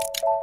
you